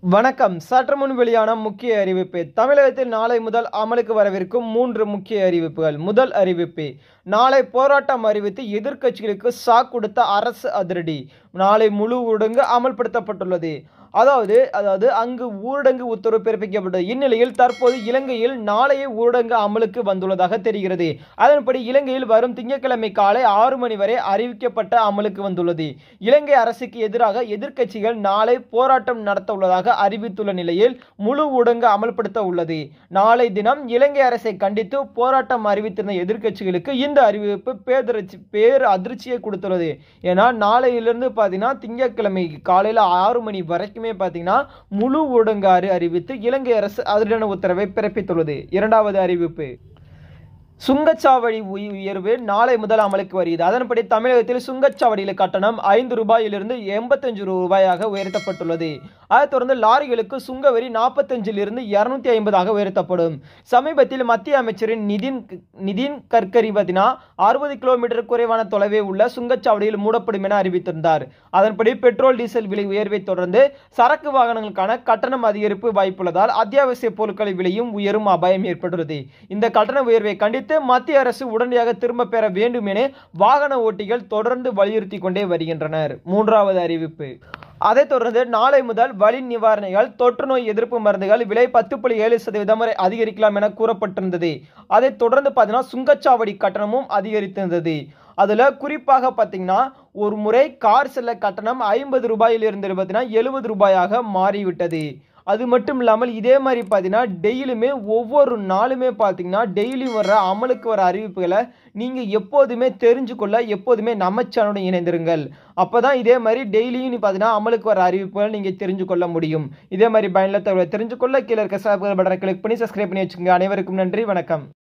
வணக்கம். சற்று முன் வெளியான முக்கிய அறிவிப்பு. தமிழகத்தில் நாளை முதல் அமலுக்கு வரவிருக்கும் மூன்று முக்கிய அறிவிப்புகள். முதல் அறிவிப்பு நாளை போராட்டம் அறிவித்து எதிர்க்கட்சிகளுக்கு சாக் கொடுத்த அரசு அதிரடி. நாளை முழு ஊரடங்கு அமல்படுத்தப்பட்டுள்ளது. அதாவது அதாவது அங்கு ஊரடங்கு உத்தரவு பிறப்பிக்கப்பட்டது. இந்நிலையில் தற்போது இலங்கையில் நாளைய ஊரடங்கு அமலுக்கு வந்துள்ளதாக தெரிகிறது. அதன்படி இலங்கையில் வரும் திங்கட்கிழமை காலை ஆறு மணி வரை அறிவிக்கப்பட்ட அமலுக்கு வந்துள்ளது. இலங்கை அரசுக்கு எதிராக எதிர்க்கட்சிகள் நாளை போராட்டம் நடத்த உள்ளதாக அறிவித்துள்ள நிலையில் முழு ஊரடங்கு அமல்படுத்த உள்ளது. நாளை தினம் இலங்கை அரசை கண்டித்து போராட்டம் அறிவித்திருந்த எதிர்க்கட்சிகளுக்கு இந்த அறிவிப்பு பேதரட்சி பேர் அதிர்ச்சியை கொடுத்துள்ளது. ஏன்னா நாளையிலிருந்து பார்த்தீங்கன்னா திங்கட்கிழமை காலையில் ஆறு மணி வரைக்கும் பார்த்தீங்கன்னா முழு ஊடங்காறு அறிவித்து இலங்கை அரசு அதிரடியான உத்தரவை பிறப்பித்துள்ளது. இரண்டாவது அறிவிப்பு. சுங்கச்சாவடி உயர்வு நாளை முதல் அமலுக்கு வருகிறது. அதன்படி தமிழகத்தில் சுங்கச்சாவடியில் கட்டணம் ஐந்து ரூபாயிலிருந்து எண்பத்தஞ்சு ரூபாயாக உயர்த்தப்பட்டுள்ளது. அதைத் தொடர்ந்து லாரிகளுக்கு சுங்க வரி நாற்பத்தஞ்சிலிருந்து இருநூத்தி ஐம்பதாக உயர்த்தப்படும். சமீபத்தில் மத்திய அமைச்சரின் நிதின் நிதின் கட்கரி பதினா அறுபது கிலோமீட்டர் குறைவான தொலைவே உள்ள சுங்கச்சாவடியில் மூடப்படும் என அறிவித்திருந்தார். அதன்படி பெட்ரோல் டீசல் விலை உயர்வை தொடர்ந்து சரக்கு வாகனங்களுக்கான கட்டணம் அதிகரிப்பு வாய்ப்புள்ளதால் அத்தியாவசிய பொருட்களின் விலையும் உயரும் அபாயம் ஏற்பட்டுள்ளது. இந்த கட்டண உயர்வை கண்டித்து மத்திய அரசு உடனடியாக திரும்ப பெற வேண்டும் என வாகன ஓட்டிகள் தொடர்ந்து வலியுறுத்தி கொண்டே வருகின்றனர். மூன்றாவது அறிவிப்பு. அதைத் தொடர்ந்து நாளை முதல் வலி நிவாரணிகள் தொற்று நோய் எதிர்ப்பு மருந்துகள் விலை பத்து புள்ளி ஏழு சதவீதம் வரை அதிகரிக்கலாம் என கூறப்பட்டிருந்தது. அதைத் தொடர்ந்து பார்த்தீங்கன்னா சுங்கச்சாவடி கட்டணமும் அதிகரித்திருந்தது. அதில் குறிப்பாக பார்த்தீங்கன்னா ஒரு முறை கார் செல்ல கட்டணம் ஐம்பது ரூபாயிலிருந்து பார்த்தீங்கன்னா எழுபது ரூபாயாக மாறிவிட்டது. அது மட்டும் இல்லாமல் இதே மாதிரி பார்த்தீங்கன்னா டெய்லியுமே ஒவ்வொரு நாளுமே பார்த்தீங்கன்னா டெய்லியும் வர்ற அமலுக்கு வர அறிவிப்புகளை நீங்கள் எப்போதுமே தெரிஞ்சுக்கொள்ள எப்போதுமே நம்ம சேனலுடன் இணைந்திருங்கள். அப்போ தான் இதே மாதிரி டெய்லியும் நீ பார்த்தீங்கன்னா அமலுக்கு வர அறிவிப்புகளை நீங்கள் தெரிஞ்சு கொள்ள முடியும். இதே மாதிரி பயனுள்ள தகவலை தெரிஞ்சுக்கொள்ள கீழே இருக்க சப்ஸ்கிரைப் பட்டனை கிளிக் பண்ணி சப்ஸ்கிரைப் பண்ணி வச்சுக்கோங்க. அனைவருக்கும் நன்றி வணக்கம்.